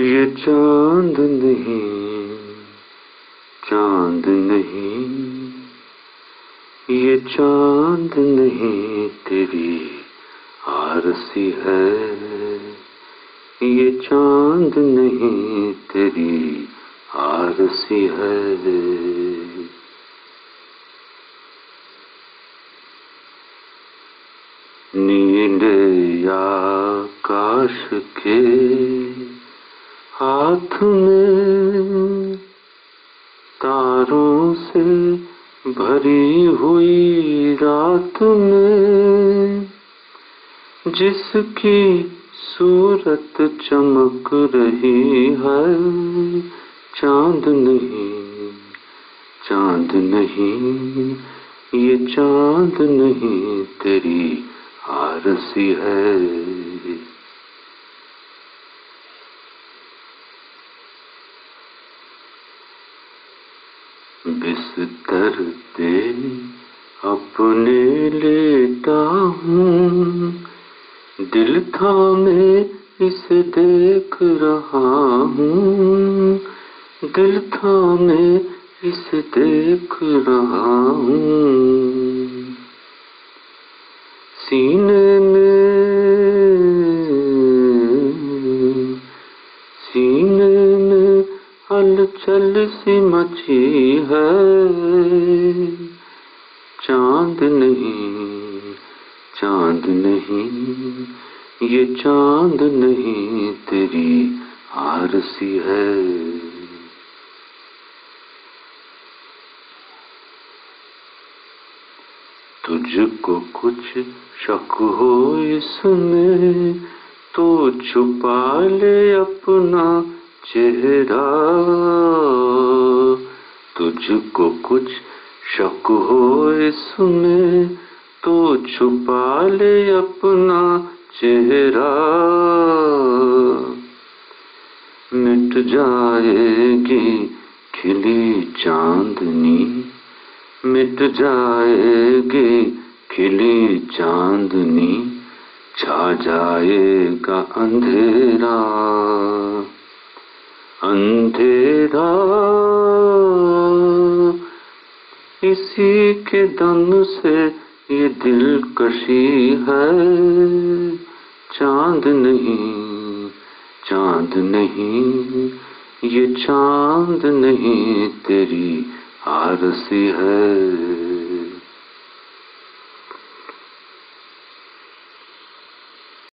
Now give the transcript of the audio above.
یہ چاند نہیں چاند نہیں، یہ چاند نہیں تیری آرسی ہے، یہ چاند نہیں تیری آرسی ہے۔ نیند یا کاش کے ہاتھ میں تاروں سے بھری ہوئی رات میں جس کی صورت چمک رہی ہے، چاند نہیں چاند نہیں، یہ چاند نہیں، تیری آرسی ہے۔ بستر پہ اپنے لیتا ہوں۔ دل تھا میں اسے دیکھ رہا ہوں۔ دل تھا میں اسے دیکھ رہا ہوں۔ سینے میں سینے میں ہلچل سی مچھی ہے چاند نہیں چاند نہیں یہ چاند نہیں تیری آرسی ہے تجھ کو کچھ شک ہو اس میں تو چھپا لے اپنا چہرہ تجھ کو کچھ شک ہو اس میں تو چھپا لے اپنا چہرہ۔ مٹ جائے گی کھلی چاندنی۔ مٹ جائے گی کھلی چاندنی۔ چھا جائے گا اندھیرا۔ اندھیرا۔ اسی کے دم سے یہ دل کشی ہے۔ چاند نہیں چاند نہیں، یہ چاند نہیں تیری آرسی ہے۔